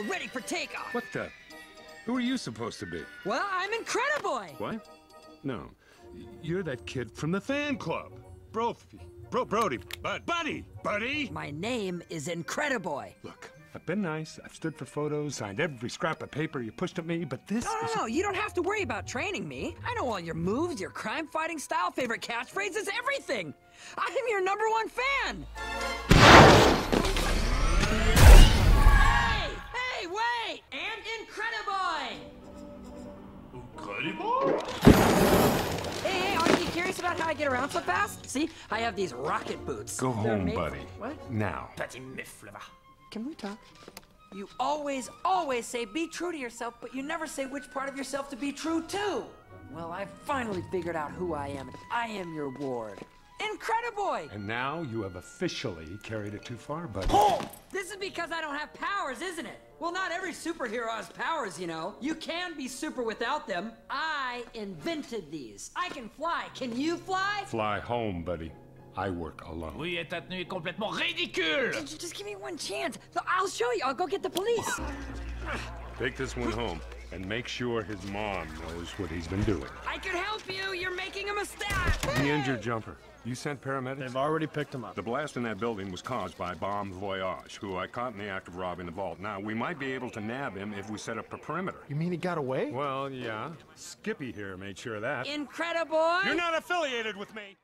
vehicle ready for takeoff. What the? Who are you supposed to be? Well, I'm Incrediboy. What? No. You're that kid from the fan club. Brophy. Bro, Brody. Bud. Buddy. Buddy. My name is Incrediboy. Look, I've been nice. I've stood for photos, signed every scrap of paper you pushed at me, but this No, no, no. You don't have to worry about training me. I know all your moves, your crime-fighting style, favorite catchphrases, everything. I'm your number one fan. Incredible? Hey, hey, aren't you curious about how I get around so fast? See, I have these rocket boots. Go They're home, made- buddy. What? Now. Petit mifle. Can we talk? You always, always say be true to yourself, but you never say which part of yourself to be true to. Well, I finally figured out who I am. I am your ward. Incrediboy! And now you have officially carried it too far, buddy. Oh! This is because I don't have powers, isn't it? Well, not every superhero has powers, you know. You can be super without them. I invented these. I can fly. Can you fly? Fly home, buddy. I work alone. Oui, et ta tenue est complètement ridicule. Just just give me one chance. I'll show you. I'll go get the police. Take this one home and make sure his mom knows what he's been doing. I can help you. A mistake. The injured jumper. You sent paramedics? They've already picked him up. The blast in that building was caused by Bomb Voyage, who I caught in the act of robbing the vault. Now, we might be able to nab him if we set up a perimeter. You mean he got away? Well, yeah. Skippy here made sure of that. Incredible! You're not affiliated with me!